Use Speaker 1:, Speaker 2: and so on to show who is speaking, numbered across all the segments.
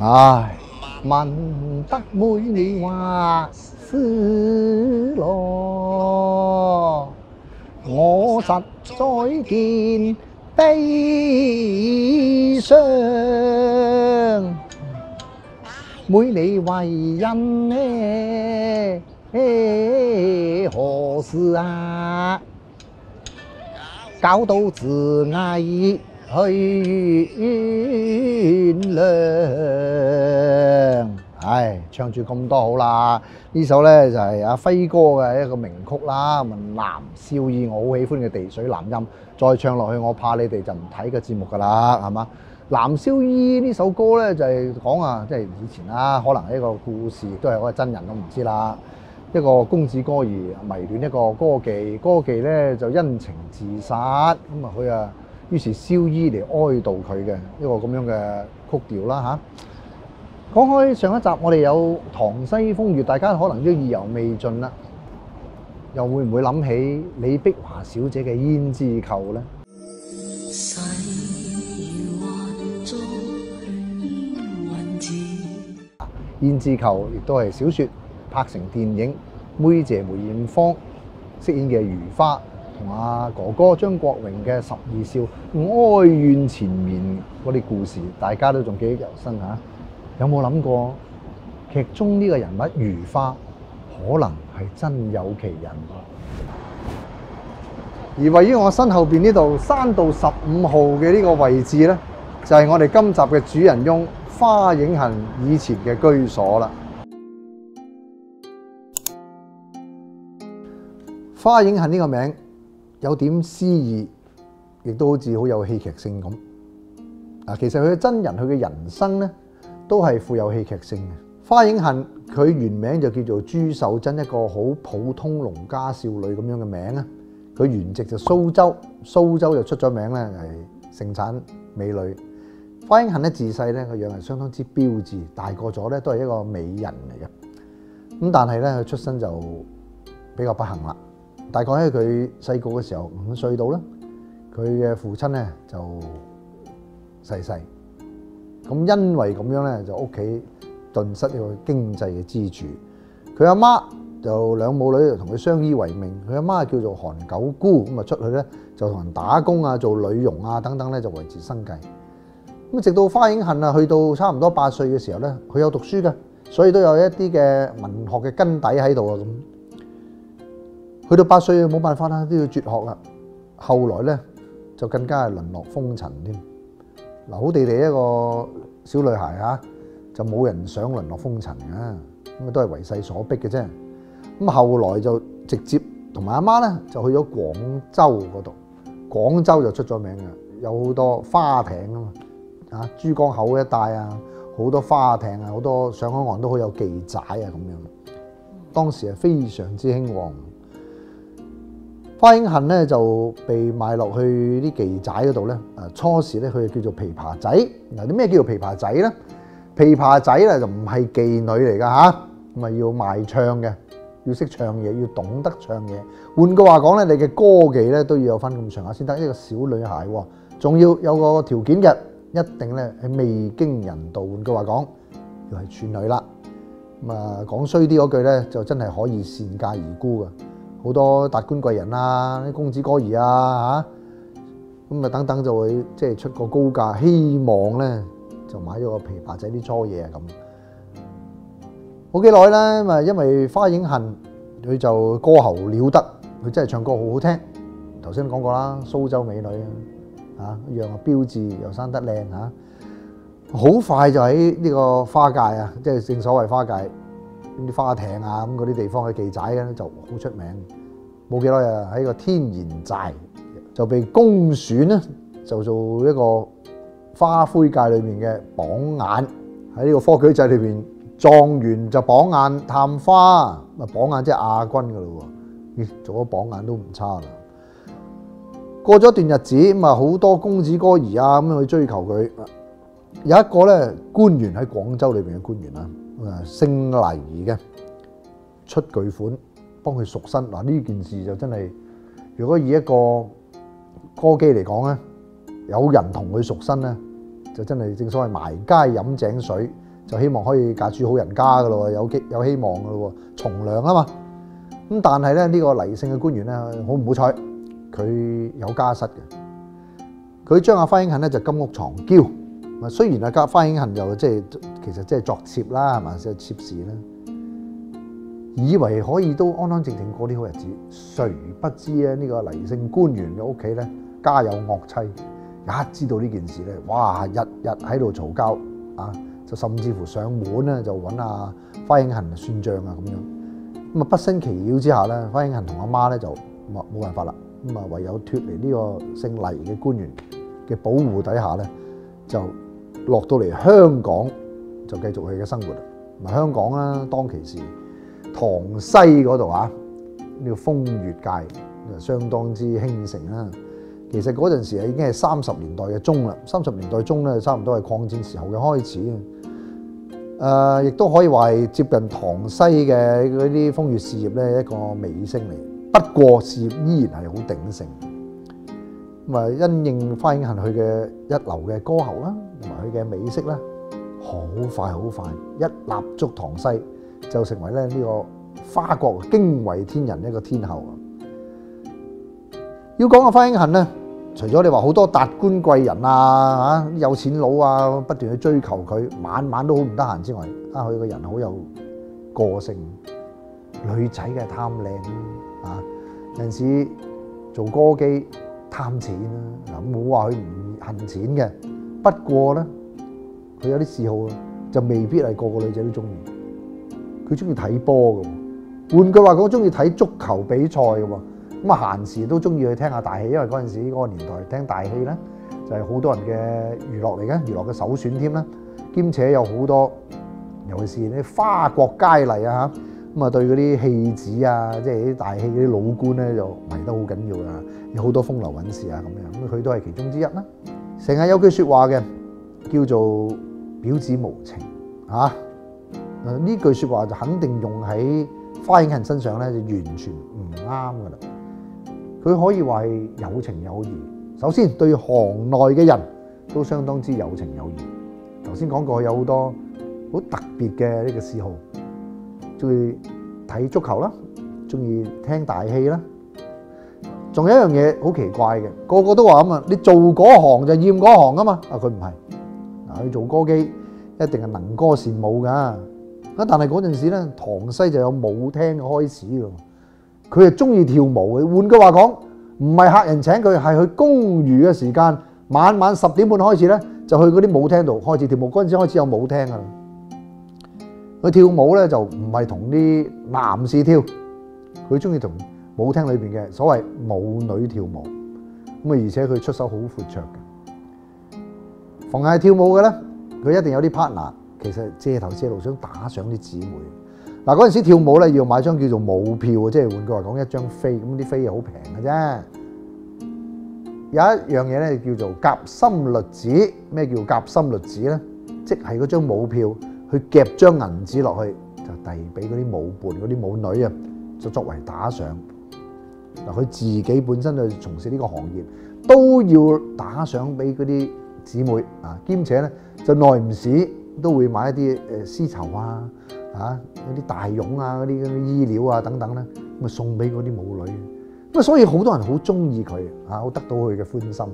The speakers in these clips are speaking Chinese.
Speaker 1: 唉，聞得妹你話思咯，我實在見悲傷。妹你為人呢？何事啊？搞到自危去原諒。唉，唱住咁多好啦，呢首呢，就係阿輝哥嘅一個名曲啦，咁啊藍少意我好喜歡嘅地水南音，再唱落去我怕你哋就唔睇個節目噶啦，係嘛？藍少意呢首歌呢，就係講啊，即係以前啦，可能係一個故事，都係嗰個真人都唔知啦。一個公子哥兒迷戀一個歌妓，歌妓呢就因情自殺，咁啊佢啊於是燒衣嚟哀悼佢嘅一個咁樣嘅曲調啦嚇。講開上一集我哋有《唐西風月》，大家可能都意猶未盡啦，又會唔會諗起李碧華小姐嘅胭脂扣呢？胭脂扣亦都係小説拍成電影，妹姐梅艷芳飾演嘅如花，同阿哥哥張國榮嘅十二少哀怨前面嗰啲故事，大家都仲記憶猶新嚇。有冇諗過劇中呢個人物如花可能係真有其人？而位於我身後邊呢度山道十五號嘅呢個位置呢，就係、我哋今集嘅主人翁花影恨以前嘅居所啦。花影恨呢個名有點詩意，亦都好似好有戲劇性咁。啊，其實佢嘅真人佢嘅人生呢，都係富有戲劇性嘅。花影恨佢原名就叫做朱秀珍，一個好普通農家少女咁樣嘅名啊。佢原籍就蘇州，蘇州就出咗名咧，係盛產美女。花影恨咧自細咧個樣係相當之標緻，大個咗咧都係一個美人嚟嘅。咁但係咧佢出身就比較不幸啦。大概喺佢細個嘅時候五歲到啦，佢嘅父親咧就逝世。咁因為咁樣咧，就屋企頓失呢個經濟嘅支柱。佢阿媽就兩母女就同佢相依為命。佢阿媽叫做韓九姑，咁啊出去咧就同人打工啊，做女佣啊等等咧就維持生計。咁直到花影恨啊，去到差唔多八歲嘅時候咧，佢有讀書嘅，所以都有一啲嘅文學嘅根底喺度啊咁。去到八歲冇辦法啦，都要絕學啦。後來咧就更加係淪落風塵添。嗱，好地地一個小女孩嚇，就冇人想淪落風塵嘅，咁啊都係為勢所逼嘅啫。咁後來就直接同埋阿媽咧就去咗廣州嗰度，廣州就出咗名嘅，有好多花艇啊嘛，啊珠江口一帶啊，好多花艇啊，好多上海岸都好有妓寨啊咁樣。當時係非常之興旺。花影恨咧就被賣落去啲妓寨嗰度咧，誒初時咧佢就叫做琵琶仔。嗱，啲咩叫做琵琶仔咧？琵琶仔咧就唔係妓女嚟噶吓，咁啊要賣唱嘅，要識唱嘢，要懂得唱嘢。換句話講咧，你嘅歌技咧都要有翻咁上下先得。一個小女孩喎，仲要有個條件嘅，一定咧係未經人道。換句話講，要係處女啦。咁啊講衰啲嗰句咧，就真係可以善嫁而孤噶。好多達官貴人啊，啲公子哥兒啊嚇，咁啊等等就會即係出個高價，希望咧就買咗個琵琶仔啲初嘢啊咁。冇幾耐咧，咪因為花影恨佢就歌喉了得，佢真係唱歌好好聽。頭先講過啦，蘇州美女啊，一樣啊標誌又生得靚嚇，好快就喺呢個花界啊，即係正所謂花界。啲花艇啊，咁嗰啲地方嘅妓寨咧就好出名。冇幾耐啊，喺個天然寨就被公選咧，就做一個花魁界裏面嘅榜眼。喺呢個科舉制裏邊，狀元就榜眼探花，啊榜眼即係亞軍噶咯喎。做咗榜眼都唔差啦。過咗一段日子，咁啊好多公子哥兒啊咁樣去追求佢。有一個咧官員喺廣州裏邊嘅官員啊。誒姓黎嘅出巨款幫佢贖身嗱，呢件事就真係，如果以一個歌姬嚟講咧，有人同佢贖身咧，就真係正所謂埋街飲井水，就希望可以嫁住好人家噶咯，有機有希望噶咯喎，從良啊嘛。咁但係咧呢、呢個黎姓嘅官員咧好唔好彩，佢有家室嘅，佢將阿花英恨咧就金屋藏嬌。啊，雖然阿家花英恨又即係其實即係作妾啦，係嘛，即係妾侍啦。以為可以都安安靜靜過啲好日子，誰不知咧呢個黎姓官員嘅屋企咧家有惡妻，一知道呢件事咧，哇！日日喺度嘈交啊，就甚至乎上門咧就揾阿花英恨算賬啊咁樣。咁啊不勝其擾之下咧，花英恨同阿媽咧就冇冇辦法啦，咁啊唯有脱離呢個姓黎嘅官員嘅保護底下咧，就落到嚟香港就繼續佢嘅生活啦。咪香港啦，當其時。唐西嗰度啊，呢個風月界就相當之興盛啦。其實嗰陣時，已經係三十年代嘅中啦。三十年代中咧，差唔多係抗戰時候嘅開始啊。誒，亦都可以話係接近唐西嘅嗰啲風月事業咧一個尾聲嚟。不過事業依然係好鼎盛。咁啊，因應花英恨佢嘅一流嘅歌喉啦，同埋佢嘅美色啦，好快好快一立足唐西。就成為咧呢個花國驚為天人一個天后啊！要講個花英恨咧，除咗你話好多達官貴人啊、嚇有錢佬啊不斷去追求佢，晚晚都好唔得閒之外，啊佢個人好有個性，女仔嘅貪靚啊，有陣時做歌姬貪錢啦，嗱冇話佢唔恨錢嘅，不過咧佢有啲嗜好就未必係個個女仔都中意。佢中意睇波嘅，換句話講，中意睇足球比賽嘅喎。咁啊閒時都中意去聽下大戲，因為嗰陣時嗰個年代聽大戲咧就係好多人嘅娛樂嚟嘅，娛樂嘅首選添啦。兼且有好多，尤其是啲花國佳麗啊嚇，咁啊對嗰啲戲子啊，即係啲大戲嗰啲老官咧就迷得好緊要啊，有好多風流韻事啊咁樣。咁佢都係其中之一啦。成日有句説話嘅，叫做婊子無情嚇。誒呢句説話就肯定用喺花影人身上咧，就完全唔啱噶啦。佢可以話係有情有義。首先對行內嘅人都相當之有情有義。頭先講過有好多好特別嘅呢個嗜好，中意睇足球啦，中意聽大戲啦。仲有一樣嘢好奇怪嘅，個個都話咁啊，你做嗰行就厭嗰行啊嘛。啊，佢唔係嗱，佢做歌姬一定係能歌善舞㗎。啊，但係嗰陣時咧，唐西就有舞廳嘅開始㗎。佢係中意跳舞嘅。換句話講，唔係客人請佢，係去公餘嘅時間，晚晚十點半開始咧，就去嗰啲舞廳度開始跳舞。嗰陣時開始有舞廳㗎啦。佢跳舞咧就唔係同啲男士跳，佢中意同舞廳裏邊嘅所謂舞女跳舞。咁啊，而且佢出手好闊綽嘅。逢係跳舞嘅咧，佢一定有啲 partner。其實借頭借路想打賞啲姊妹。嗱，嗰陣時跳舞咧要買張叫做舞票，即係換句話講一張飛，咁啲飛又好平嘅啫。有一樣嘢咧叫做夾心律子，咩叫夾心律子咧？即係嗰張舞票去夾張銀紙落去，就遞俾嗰啲舞伴、嗰啲舞女啊，就作為打賞。佢自己本身就從事呢個行業，都要打賞俾嗰啲姊妹啊，兼且咧就耐唔時都會買一啲誒絲綢啊。嚇嗰啲大絨啊，嗰啲啲衣料啊等等咧，咁啊送俾嗰啲舞女，咁啊所以好多人好中意佢啊，好得到佢嘅歡心。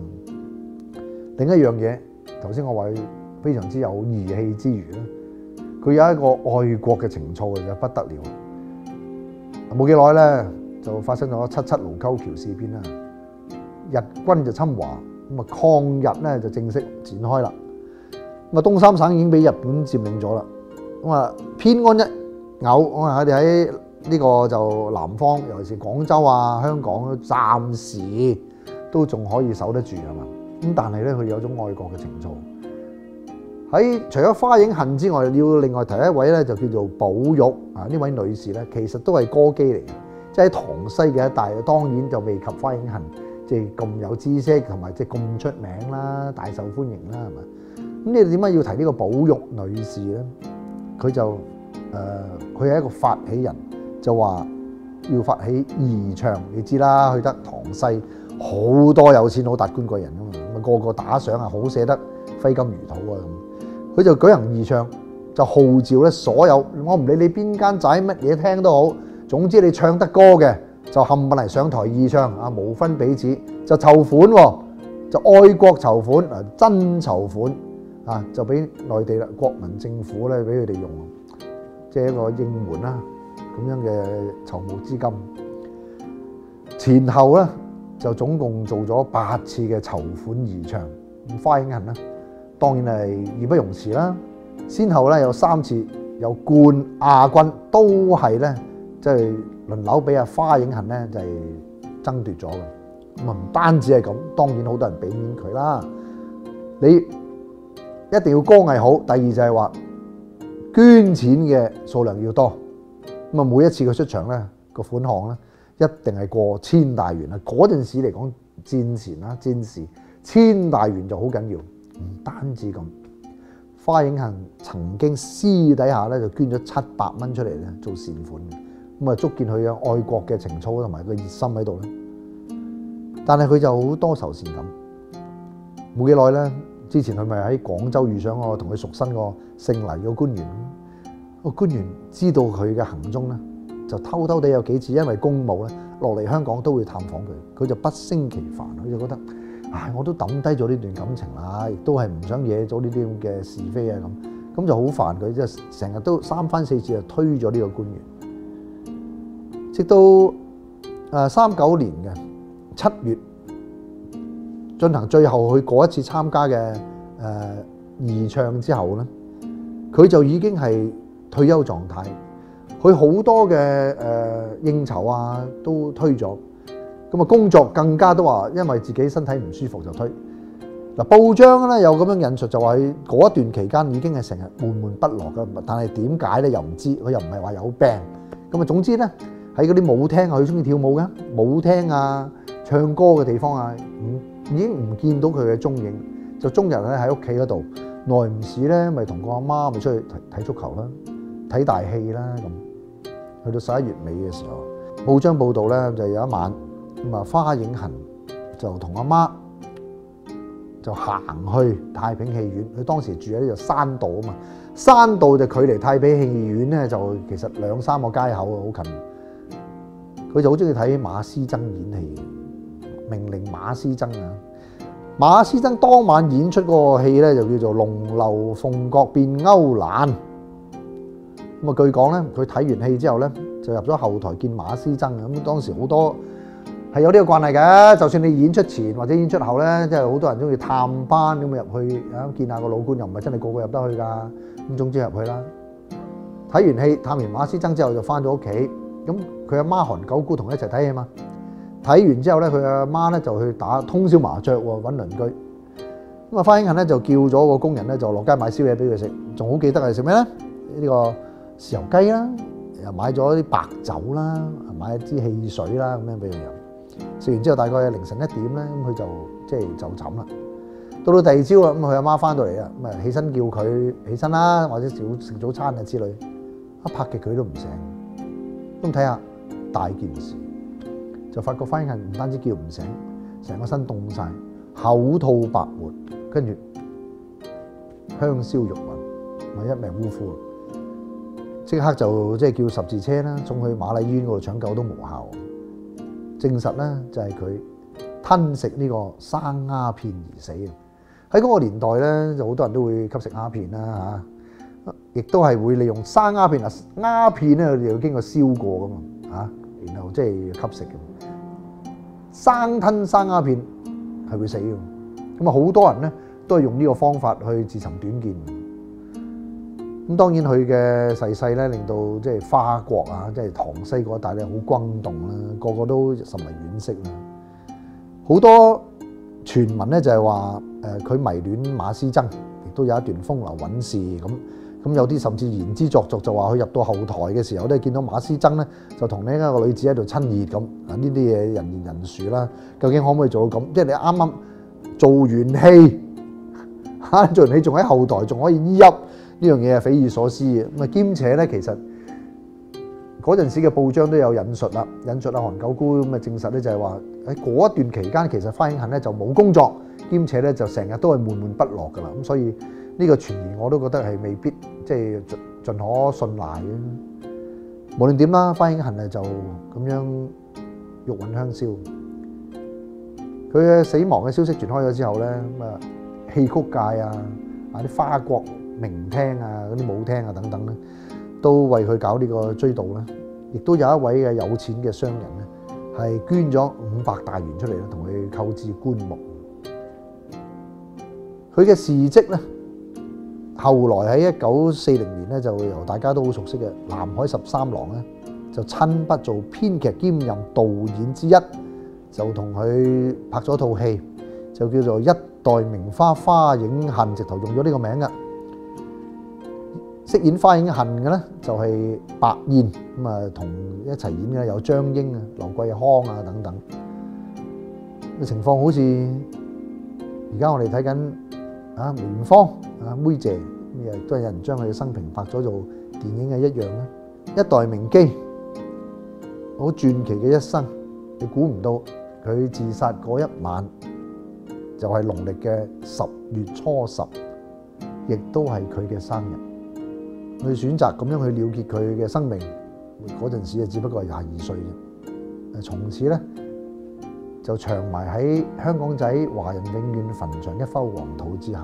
Speaker 1: 另一樣嘢，頭先我話佢非常之有義氣之餘咧，佢有一個愛國嘅情操就不得了。冇幾耐咧，就發生咗七七盧溝橋事變啦，日軍就侵華，咁啊抗日咧就正式展開啦。咁啊東三省已經俾日本佔領咗啦。咁啊，偏安一偶，我哋喺呢個就南方，尤其是廣州啊、香港，暫時都仲可以守得住係嘛？咁但係咧，佢有種愛國嘅情操。喺除咗花影恨之外，要另外提一位咧，就叫做寶玉啊。呢位女士咧，其實都係歌姬嚟嘅，即係喺塘西嘅一帶，當然就未及花影恨，即係咁有知識同埋即係咁出名啦，大受歡迎啦，係嘛？咁你點解要提呢個保玉女士咧？佢就誒，佢係一個發起人，就話要發起義唱，你知啦，去得唐西好多有錢佬達官貴人啊嘛，咁個個打賞啊，好捨得揮金如土啊咁。佢就舉行義唱，就號召咧所有，我唔理你邊間仔乜嘢聽都好，總之你唱得歌嘅就冚唪唥上台義唱啊，無分彼此，就籌款喎、就愛國籌款啊，真籌款啊，就俾內地啦國民政府咧俾佢哋用，即係一個應援啦咁樣嘅籌募資金。前後咧就總共做咗八次嘅籌款義唱，咁花影人咧當然係義不容辭啦。先後咧有三次有冠亞軍，都係咧即係輪流俾阿花影行咧就係、爭奪咗嘅。咁啊唔單止係咁，當然好多人俾面佢啦。你一定要歌藝好，第二就係話捐錢嘅數量要多。咁啊每一次佢出場咧個款項咧一定係過千大元啊！嗰陣時嚟講戰前啦戰時，千大元就好緊要。唔單止咁，花影行曾經私底下咧就捐咗七百蚊出嚟咧做善款嘅，咁啊足見佢嘅愛國嘅情操同埋個熱心喺度咧。但係佢就好多愁善感，冇幾耐咧，之前佢咪喺廣州遇上個同佢熟身個姓黎嘅官員，個官員知道佢嘅行蹤咧，就偷偷地有幾次因為公務咧落嚟香港都會探訪佢，佢就不勝其煩，佢就覺得。唉，我都抌低咗呢段感情啦，亦都係唔想惹咗呢啲咁嘅是非啊咁，咁就好煩佢，即係成日都三番四次就推咗呢個官員，直到誒三九年嘅七月進行最後去嗰一次參加嘅誒義唱之後咧，佢就已經係退休狀態，佢好多嘅誒、呃、應酬啊都推咗。咁啊，工作更加都話，因為自己身體唔舒服就推。嗱，報章咧有咁樣引述，就話嗰一段期間已經係成日悶悶不樂嘅，但係點解咧又唔知，佢又唔係話有病。咁啊，總之咧喺嗰啲舞廳啊，佢中意跳舞嘅舞廳啊、唱歌嘅地方啊，唔已經唔見到佢嘅蹤影，就終日咧喺屋企嗰度，耐唔時咧咪同個阿媽咪出去睇睇足球啦、睇大戲啦咁。去到十一月尾嘅時候，報章報道咧就有一晚。咁啊，花影行就同阿媽就行去太平戲院。佢當時住喺呢個山道啊嘛，山道就距離太平戲院咧就其實兩三個街口，好近。佢就好中意睇馬師曾演戲，命令馬師曾啊。馬師曾當晚演出嗰個戲咧就叫做《龍樓鳳閣變歐蘭》。咁啊，據講咧，佢睇完戲之後咧就入咗後台見馬師曾。咁當時好多。係有呢個慣例嘅，就算你演出前或者演出後咧，即係好多人中意探班咁入去啊，見下個老官又唔係真係個個入得去㗎。咁總之入去啦。睇完戲探完馬師曾之後就翻咗屋企，咁佢阿媽韓九姑同佢一齊睇戲嘛。睇完之後咧，佢阿媽咧就去打通宵麻雀喎，揾鄰居。咁啊，花影行咧就叫咗個工人咧就落街買宵夜俾佢食，仲好記得係食咩咧？呢個豉油雞啦，又買咗啲白酒啦，買一支汽水啦，咁樣俾佢飲。食完之後大概凌晨一點咧，咁佢就即係就枕啦。到到第二朝啦，咁佢阿媽翻到嚟啊，咁啊起身叫佢起身啦，或者早食早餐啊之類，一拍極佢都唔醒。咁睇下大件事，就發覺花影行唔單止叫唔醒，成個身凍晒，口吐白沫，跟住香消玉殞，咪一命呜呼。即刻就即係叫十字車啦，送去瑪麗醫院嗰度搶救都無效。證實咧就係佢吞食呢個生鴉片而死嘅。喺嗰個年代咧，就好多人都會吸食鴉片啦嚇，亦都係會利用生鴉片啊。鴉片咧佢哋要經過燒過噶嘛嚇，然後即係吸食嘅。生吞生鴉片係會死嘅，咁啊好多人咧都係用呢個方法去自尋短見。咁當然佢嘅逝世咧，令到即係花國啊，即係塘西嗰一帶咧，好轟動啦，個個都甚為惋惜啦。好多傳聞咧就係話，誒佢迷戀馬思曾，亦都有一段風流韻事咁。咁有啲甚至言之凿凿，就話佢入到後台嘅時候咧，見到馬思曾咧就同另一個女子喺度親熱咁。啊呢啲嘢人言人殊啦，究竟可唔可以做到咁？即係你啱啱做完戲，嚇 做完戲仲喺後台，仲可以噏。呢樣嘢係匪夷所思嘅，咁啊兼且咧，其實嗰陣時嘅報章都有引述啦，引述啊韓九姑咁啊證實咧就係話喺嗰一段期間，其實花影行咧就冇工作，兼且咧就成日都係悶悶不樂噶啦，咁所以呢個傳言我都覺得係未必即係盡盡可信賴嘅。無論點啦，花影恨啊就咁樣玉殞香消。佢嘅死亡嘅消息傳開咗之後咧，咁啊戲曲界啊、啊啲花國名廳啊、嗰啲舞廳啊等等咧，都為佢搞呢個追悼啦。亦都有一位嘅有錢嘅商人咧，係捐咗五百大元出嚟咧，同佢購置棺木。佢嘅事蹟咧，後來喺一九四零年咧，就由大家都好熟悉嘅南海十三郎咧，就親筆做編劇兼任導演之一，就同佢拍咗套戲，就叫做《一代名花花影恨》，直頭用咗呢個名嘅。飾演花影恨嘅咧就係白燕，咁啊同一齊演嘅有張英啊、劉桂康啊等等。嘅情況好似而家我哋睇緊啊梅芳啊妹姐，咁亦都係有人將佢嘅生平拍咗做電影嘅一樣啦。一代名姬，好傳奇嘅一生，你估唔到佢自殺嗰一晚就係農曆嘅十月初十，亦都係佢嘅生日。佢選擇咁樣去了結佢嘅生命，嗰陣時啊，只不過係廿二歲啫。從此咧就長埋喺香港仔華人永遠墳場一忽黃土之下。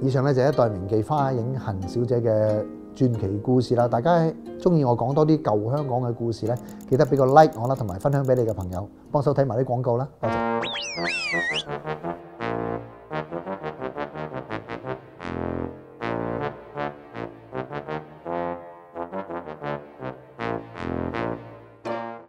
Speaker 1: 以上咧就係一代名妓花影恨小姐嘅傳奇故事啦。大家中意我講多啲舊香港嘅故事咧，記得俾個 like 我啦，同埋分享俾你嘅朋友，幫手睇埋啲廣告啦。多謝。